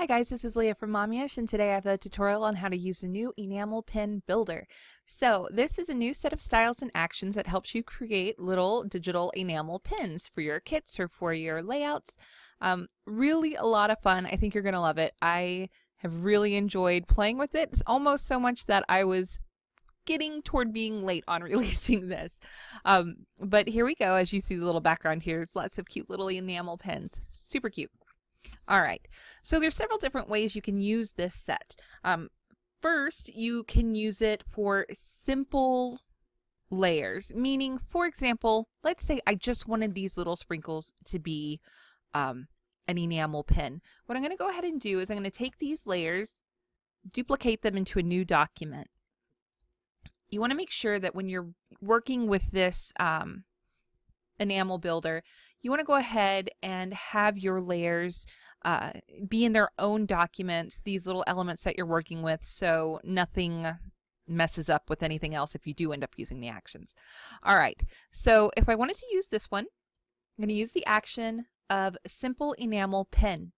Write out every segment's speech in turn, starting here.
Hi guys, this is Leah from Mommyish, and today I have a tutorial on how to use a new enamel pin builder. So this is a new set of styles and actions that helps you create little digital enamel pins for your kits or for your layouts. Um, really a lot of fun. I think you're going to love it. I have really enjoyed playing with it. It's almost so much that I was getting toward being late on releasing this. Um, but here we go. As you see the little background here, there's lots of cute little enamel pins. Super cute. All right, so there's several different ways you can use this set. Um, first, you can use it for simple layers, meaning, for example, let's say I just wanted these little sprinkles to be um, an enamel pin. What I'm going to go ahead and do is I'm going to take these layers, duplicate them into a new document. You want to make sure that when you're working with this um, enamel builder, you want to go ahead and have your layers uh, be in their own documents, these little elements that you're working with, so nothing messes up with anything else if you do end up using the actions. All right, so if I wanted to use this one, I'm going to use the action of simple enamel pin.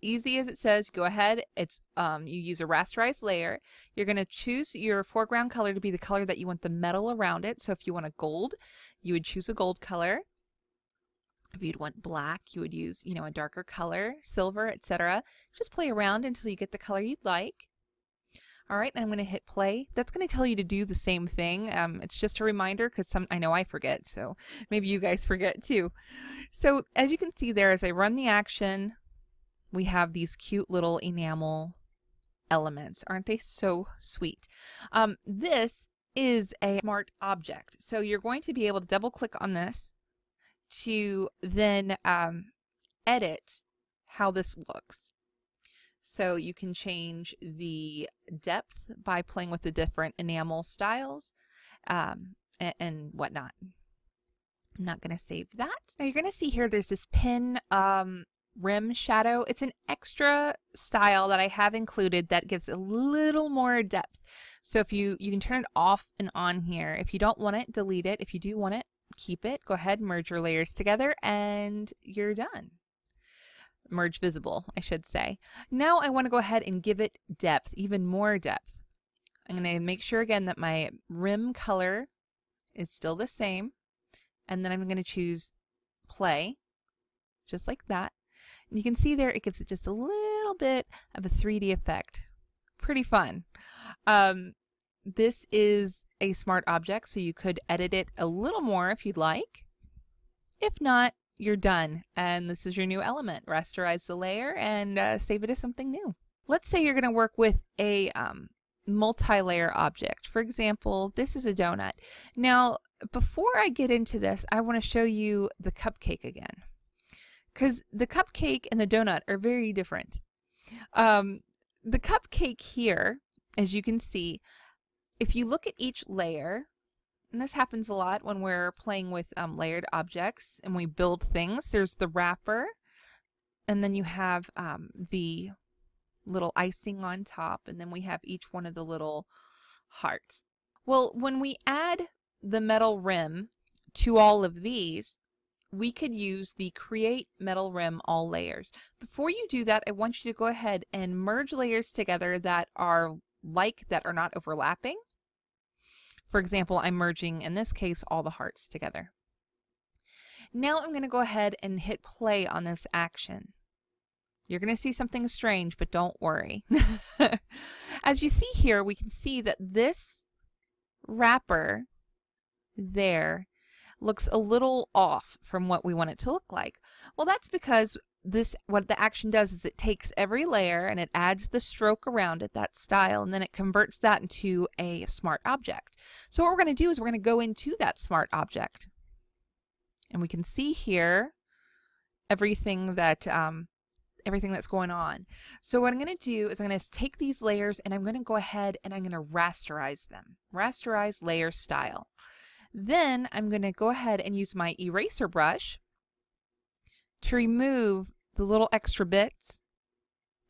Easy as it says, go ahead, it's um, you use a rasterized layer. You're going to choose your foreground color to be the color that you want the metal around it. So if you want a gold, you would choose a gold color. If you'd want black, you would use, you know, a darker color, silver, etc. Just play around until you get the color you'd like. All right, I'm going to hit play. That's going to tell you to do the same thing. Um, it's just a reminder because some I know I forget, so maybe you guys forget too. So as you can see there, as I run the action, we have these cute little enamel elements. Aren't they so sweet? Um, this is a smart object. So you're going to be able to double click on this to then um, edit how this looks. So you can change the depth by playing with the different enamel styles um, and, and, whatnot. I'm not going to save that. Now you're going to see here there's this pin um, rim shadow. It's an extra style that I have included that gives a little more depth. So if you, you can turn it off and on here. If you don't want it, delete it. If you do want it, keep it. Go ahead, merge your layers together, and you're done. Merge visible, I should say. Now I want to go ahead and give it depth, even more depth. I'm going to make sure again that my rim color is still the same. And then I'm going to choose play, just like that. And you can see there, it gives it just a little bit of a 3D effect. Pretty fun. Um, this is a smart object, so you could edit it a little more if you'd like. If not, you're done. And this is your new element. Rasterize the layer and uh, save it as something new. Let's say you're going to work with a um, multi-layer object. For example, this is a donut. Now, before I get into this, I want to show you the cupcake again. Because the cupcake and the donut are very different. Um, the cupcake here, as you can see, if you look at each layer, and this happens a lot when we're playing with um, layered objects and we build things, there's the wrapper, and then you have um, the little icing on top, and then we have each one of the little hearts. Well, when we add the metal rim to all of these, we could use the create metal rim all layers. Before you do that, I want you to go ahead and merge layers together that are like that are not overlapping. For example, I'm merging, in this case, all the hearts together. Now I'm going to go ahead and hit play on this action. You're going to see something strange, but don't worry. As you see here, we can see that this wrapper there looks a little off from what we want it to look like. Well, that's because this what the action does is it takes every layer and it adds the stroke around it, that style, and then it converts that into a smart object. So what we're going to do is we're going to go into that smart object. And we can see here everything that um, everything that's going on. So what I'm going to do is I'm going to take these layers and I'm going to go ahead and I'm going to rasterize them. Rasterize layer style. Then I'm going to go ahead and use my eraser brush to remove the little extra bits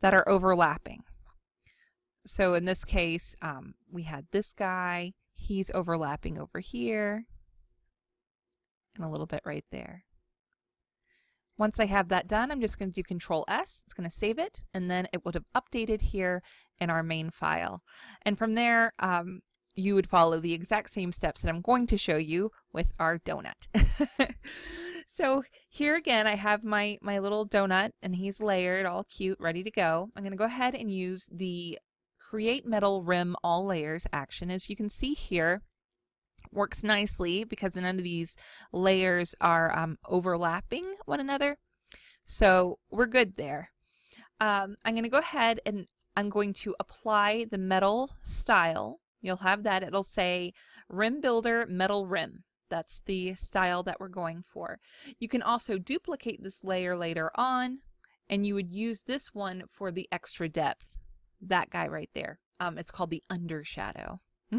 that are overlapping. So in this case, um, we had this guy, he's overlapping over here, and a little bit right there. once I have that done, I'm just going to do Control S. It's going to save it, and then it would have updated here in our main file. And from there, um, you would follow the exact same steps that I'm going to show you with our donut. so here again, I have my, my little donut, and he's layered, all cute, ready to go. I'm going to go ahead and use the Create Metal Rim All Layers action. As you can see here, works nicely because none of these layers are um, overlapping one another. So we're good there. Um, I'm going to go ahead and I'm going to apply the metal style. You'll have that. It'll say Rim Builder Metal Rim. That's the style that we're going for. You can also duplicate this layer later on and you would use this one for the extra depth. That guy right there. Um, it's called the undershadow.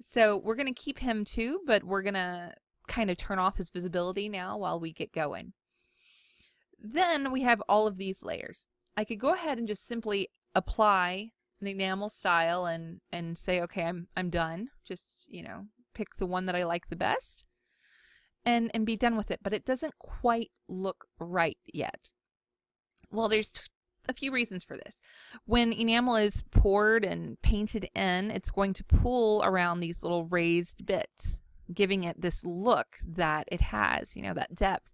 so we're going to keep him too, but we're going to kind of turn off his visibility now while we get going. Then we have all of these layers. I could go ahead and just simply apply an enamel style and, and say, okay, I'm, I'm done. Just, you know, pick the one that I like the best and, and be done with it. But it doesn't quite look right yet. Well, there's a few reasons for this. When enamel is poured and painted in, it's going to pull around these little raised bits, giving it this look that it has, you know, that depth.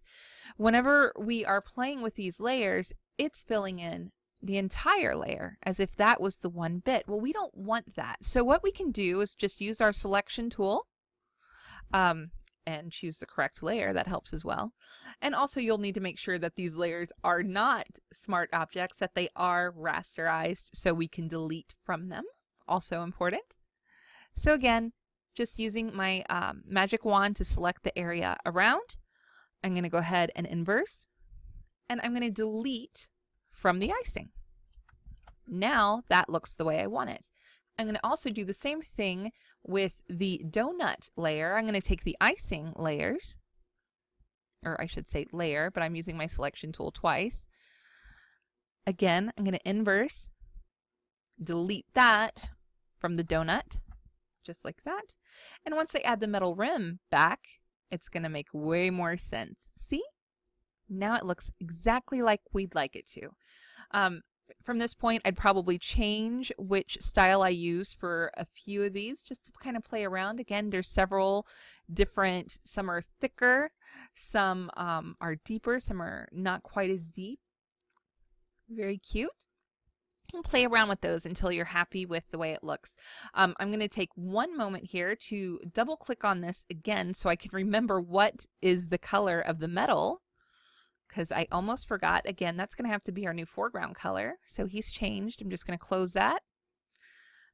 Whenever we are playing with these layers, it's filling in the entire layer as if that was the one bit. Well, we don't want that. So what we can do is just use our selection tool. Um, and choose the correct layer. That helps as well. And also you'll need to make sure that these layers are not smart objects, that they are rasterized so we can delete from them. Also important. So again, just using my um, magic wand to select the area around, I'm going to go ahead and inverse, and I'm going to delete from the icing. Now that looks the way I want it. I'm going to also do the same thing with the donut layer. I'm going to take the icing layers, or I should say layer, but I'm using my selection tool twice. Again, I'm going to inverse, delete that from the donut, just like that. And once I add the metal rim back, it's going to make way more sense. See? Now it looks exactly like we'd like it to. Um, from this point, I'd probably change which style I use for a few of these just to kind of play around. Again, there's several different, some are thicker, some um, are deeper, some are not quite as deep. Very cute. You can play around with those until you're happy with the way it looks. Um, I'm going to take one moment here to double click on this again so I can remember what is the color of the metal because I almost forgot. Again, that's going to have to be our new foreground color. So he's changed. I'm just going to close that.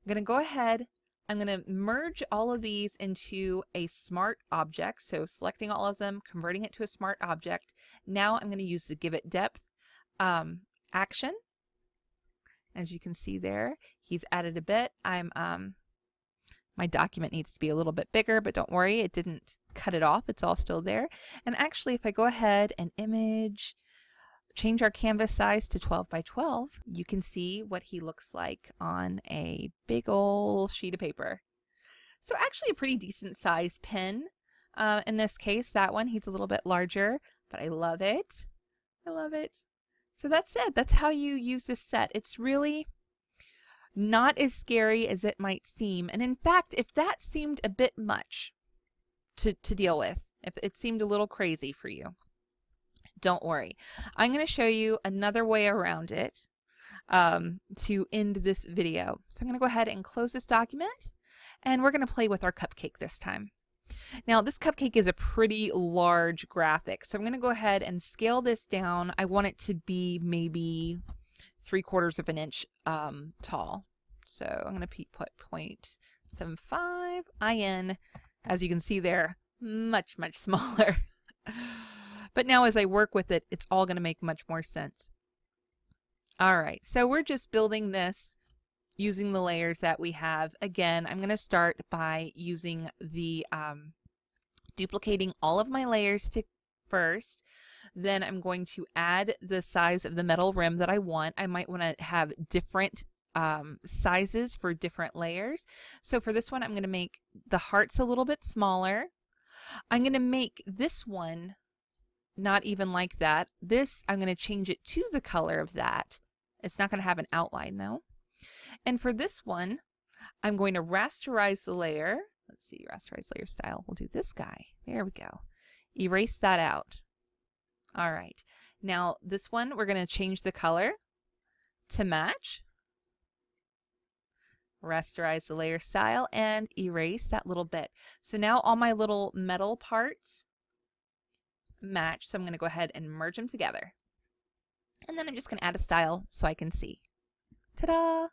I'm going to go ahead. I'm going to merge all of these into a smart object. So selecting all of them, converting it to a smart object. Now I'm going to use the give it depth um, action. As you can see there, he's added a bit. I'm um, my document needs to be a little bit bigger, but don't worry, it didn't cut it off. It's all still there. And actually, if I go ahead and image, change our canvas size to 12 by 12, you can see what he looks like on a big old sheet of paper. So actually a pretty decent size pin. Uh, in this case, that one, he's a little bit larger, but I love it. I love it. So that's it. That's how you use this set. It's really not as scary as it might seem. And in fact, if that seemed a bit much to, to deal with, if it seemed a little crazy for you, don't worry. I'm going to show you another way around it um, to end this video. So I'm going to go ahead and close this document and we're going to play with our cupcake this time. Now this cupcake is a pretty large graphic, so I'm going to go ahead and scale this down. I want it to be maybe three quarters of an inch um, tall. So I'm going to put 0.75 IN. As you can see there, much, much smaller. but now as I work with it, it's all going to make much more sense. All right, so we're just building this using the layers that we have. Again, I'm going to start by using the um, duplicating all of my layers to first. Then I'm going to add the size of the metal rim that I want. I might want to have different um, sizes for different layers. So for this one, I'm going to make the hearts a little bit smaller. I'm going to make this one not even like that. This, I'm going to change it to the color of that. It's not going to have an outline though. And for this one, I'm going to rasterize the layer. Let's see, rasterize layer style. We'll do this guy. There we go. Erase that out. All right. Now this one, we're going to change the color to match. Rasterize the layer style and erase that little bit. So now all my little metal parts match. So I'm going to go ahead and merge them together. And then I'm just going to add a style so I can see. Ta-da!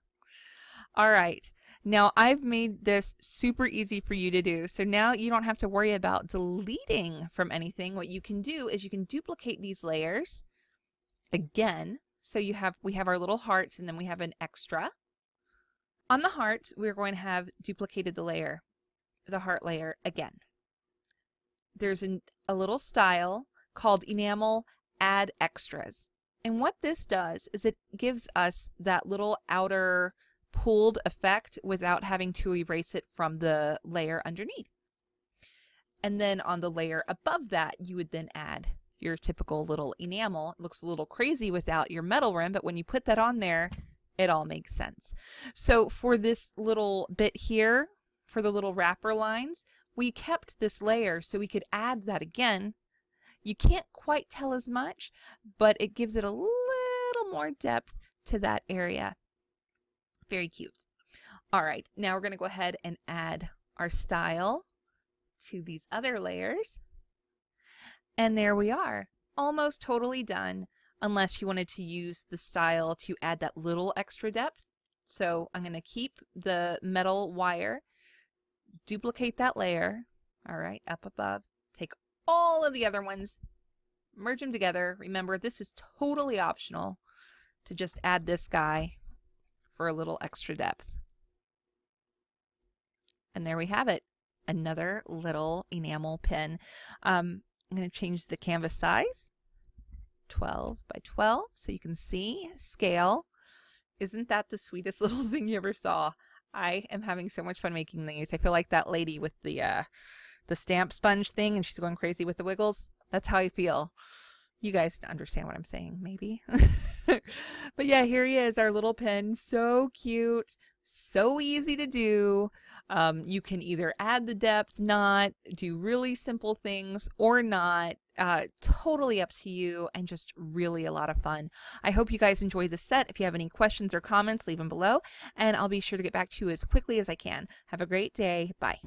All right. Now I've made this super easy for you to do. So now you don't have to worry about deleting from anything. What you can do is you can duplicate these layers again. So you have, we have our little hearts and then we have an extra. On the heart, we're going to have duplicated the layer, the heart layer again. There's an, a little style called enamel add extras. And what this does is it gives us that little outer pulled effect without having to erase it from the layer underneath. And then on the layer above that, you would then add your typical little enamel. It looks a little crazy without your metal rim, but when you put that on there, it all makes sense. So for this little bit here, for the little wrapper lines, we kept this layer so we could add that again. You can't quite tell as much, but it gives it a little more depth to that area. Very cute. All right, now we're going to go ahead and add our style to these other layers. And there we are, almost totally done, unless you wanted to use the style to add that little extra depth. So I'm going to keep the metal wire, duplicate that layer, all right, up above, take all of the other ones, merge them together. Remember, this is totally optional to just add this guy for a little extra depth. And there we have it. Another little enamel pin. Um, I'm going to change the canvas size. 12 by 12 so you can see scale. Isn't that the sweetest little thing you ever saw? I am having so much fun making these. I feel like that lady with the uh, the stamp sponge thing and she's going crazy with the wiggles. That's how I feel. You guys understand what I'm saying, maybe. but yeah, here he is, our little pin. So cute, so easy to do. Um, you can either add the depth, not, do really simple things, or not. Uh, totally up to you and just really a lot of fun. I hope you guys enjoy the set. If you have any questions or comments, leave them below, and I'll be sure to get back to you as quickly as I can. Have a great day. Bye.